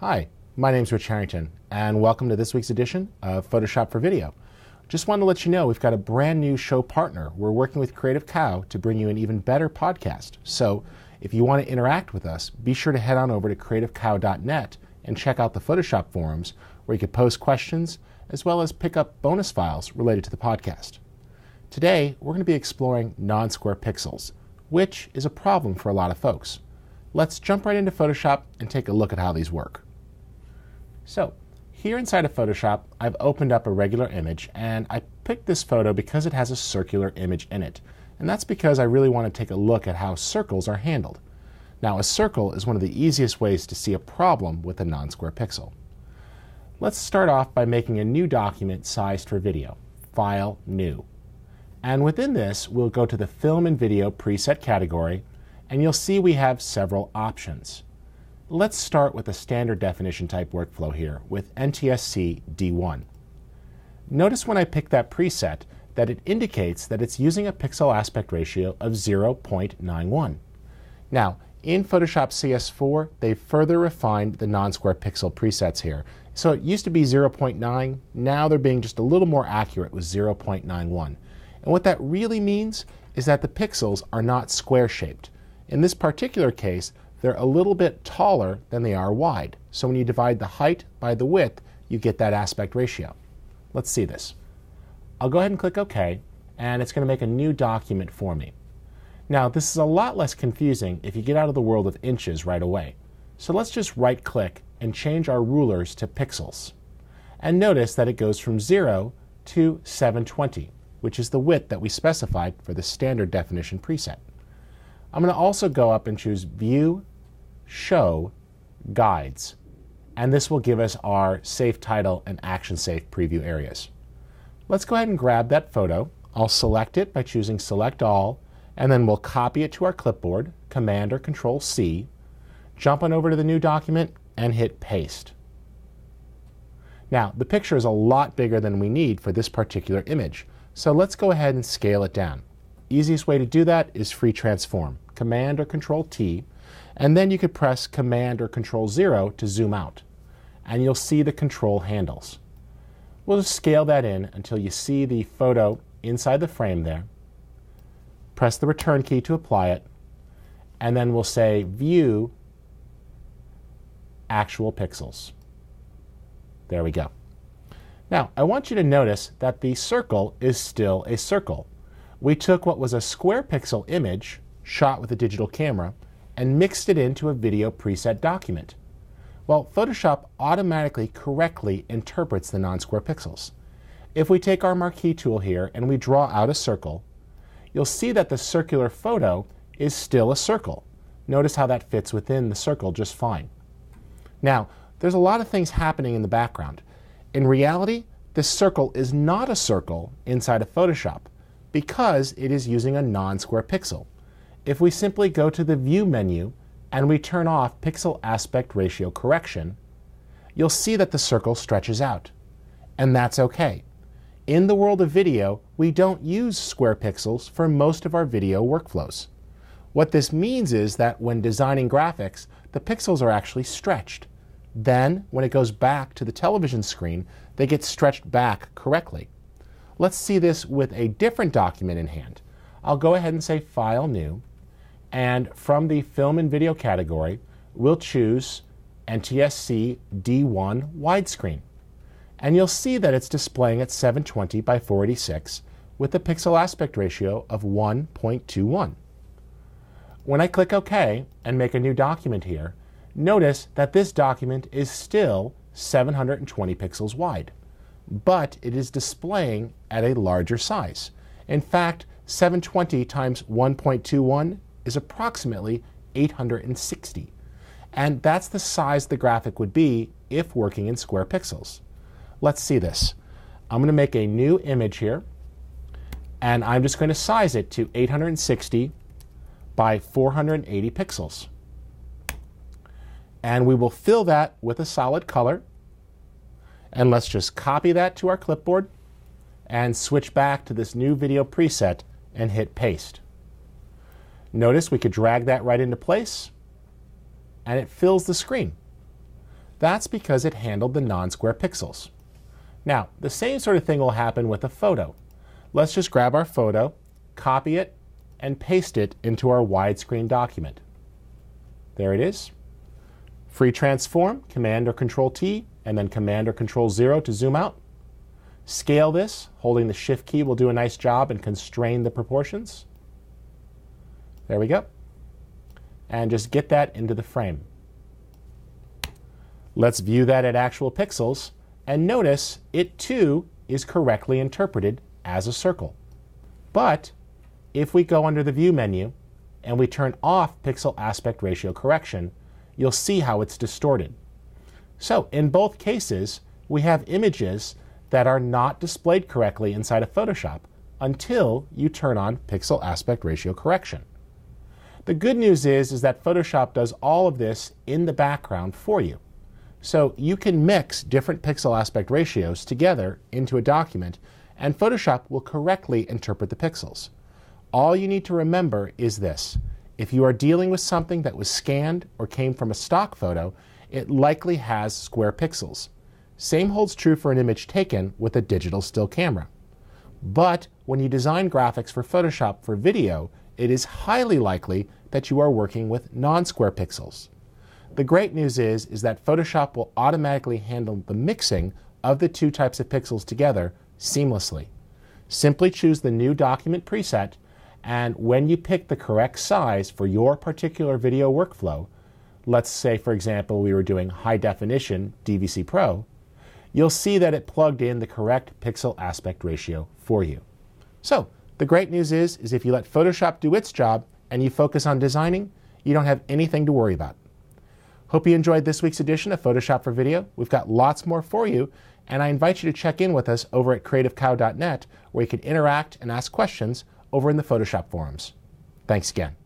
Hi, my name is Rich Harrington, and welcome to this week's edition of Photoshop for Video. Just wanted to let you know we've got a brand new show partner. We're working with Creative Cow to bring you an even better podcast. So if you want to interact with us, be sure to head on over to creativecow.net and check out the Photoshop forums where you can post questions as well as pick up bonus files related to the podcast. Today, we're going to be exploring non square pixels, which is a problem for a lot of folks. Let's jump right into Photoshop and take a look at how these work. So, here inside of Photoshop, I've opened up a regular image and I picked this photo because it has a circular image in it. And that's because I really want to take a look at how circles are handled. Now, a circle is one of the easiest ways to see a problem with a non-square pixel. Let's start off by making a new document sized for video. File, New. And within this, we'll go to the Film and Video preset category, and you'll see we have several options. Let's start with a standard definition type workflow here with NTSC D1. Notice when I pick that preset that it indicates that it's using a pixel aspect ratio of 0.91. Now, in Photoshop CS4, they've further refined the non-square pixel presets here. So it used to be 0.9, now they're being just a little more accurate with 0.91. And what that really means is that the pixels are not square shaped. In this particular case, they're a little bit taller than they are wide. So when you divide the height by the width, you get that aspect ratio. Let's see this. I'll go ahead and click OK, and it's going to make a new document for me. Now, this is a lot less confusing if you get out of the world of inches right away. So let's just right click and change our rulers to pixels. And notice that it goes from 0 to 720, which is the width that we specified for the standard definition preset. I'm going to also go up and choose View show guides. And this will give us our safe title and action safe preview areas. Let's go ahead and grab that photo. I'll select it by choosing select all, and then we'll copy it to our clipboard, Command or Control C, jump on over to the new document and hit paste. Now, the picture is a lot bigger than we need for this particular image, so let's go ahead and scale it down. Easiest way to do that is free transform. Command or Control T, and then you could press Command or Control 0 to zoom out. And you'll see the control handles. We'll just scale that in until you see the photo inside the frame there. Press the return key to apply it. And then we'll say View Actual Pixels. There we go. Now, I want you to notice that the circle is still a circle. We took what was a square pixel image shot with a digital camera and mixed it into a video preset document. Well, Photoshop automatically correctly interprets the non-square pixels. If we take our marquee tool here and we draw out a circle, you'll see that the circular photo is still a circle. Notice how that fits within the circle just fine. Now, there's a lot of things happening in the background. In reality, this circle is not a circle inside of Photoshop because it is using a non-square pixel if we simply go to the View menu and we turn off Pixel Aspect Ratio Correction, you'll see that the circle stretches out. And that's okay. In the world of video, we don't use square pixels for most of our video workflows. What this means is that when designing graphics, the pixels are actually stretched. Then, when it goes back to the television screen, they get stretched back correctly. Let's see this with a different document in hand. I'll go ahead and say File New, and from the film and video category, we'll choose NTSC D1 widescreen. And you'll see that it's displaying at 720 by 486 with a pixel aspect ratio of 1.21. When I click OK and make a new document here, notice that this document is still 720 pixels wide, but it is displaying at a larger size. In fact, 720 times 1.21 is approximately 860. And that's the size the graphic would be if working in square pixels. Let's see this. I'm going to make a new image here, and I'm just going to size it to 860 by 480 pixels. And we will fill that with a solid color. And let's just copy that to our clipboard and switch back to this new video preset and hit paste. Notice we could drag that right into place and it fills the screen. That's because it handled the non-square pixels. Now, the same sort of thing will happen with a photo. Let's just grab our photo, copy it, and paste it into our widescreen document. There it is. Free transform, Command or Control T, and then Command or Control 0 to zoom out. Scale this, holding the Shift key will do a nice job and constrain the proportions. There we go. And just get that into the frame. Let's view that at actual pixels, and notice it too is correctly interpreted as a circle. But if we go under the View menu and we turn off Pixel Aspect Ratio Correction, you'll see how it's distorted. So in both cases, we have images that are not displayed correctly inside of Photoshop until you turn on Pixel Aspect Ratio Correction. The good news is, is that Photoshop does all of this in the background for you. So you can mix different pixel aspect ratios together into a document, and Photoshop will correctly interpret the pixels. All you need to remember is this. If you are dealing with something that was scanned or came from a stock photo, it likely has square pixels. Same holds true for an image taken with a digital still camera. But when you design graphics for Photoshop for video, it is highly likely that you are working with non-square pixels. The great news is, is that Photoshop will automatically handle the mixing of the two types of pixels together seamlessly. Simply choose the new document preset and when you pick the correct size for your particular video workflow, let's say, for example, we were doing high definition DVC Pro, you'll see that it plugged in the correct pixel aspect ratio for you. So, the great news is, is if you let Photoshop do its job and you focus on designing, you don't have anything to worry about. Hope you enjoyed this week's edition of Photoshop for Video. We've got lots more for you, and I invite you to check in with us over at creativecow.net where you can interact and ask questions over in the Photoshop forums. Thanks again.